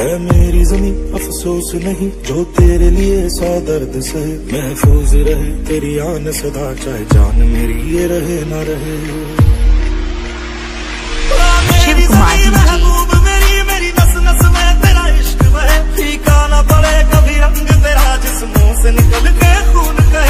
है मेरी जमी अफसोस नहीं जो तेरे लिए सा दर्द सहे महफूज रहे। तेरी आन सदा चाहे जान मेरी ये रहे ना रहे। निकल के खून कहे।